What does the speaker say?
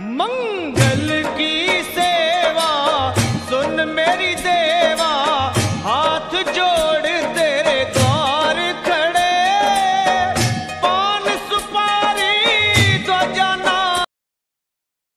मंगल की सेवा सुन मेरी देवा हाथ जोड़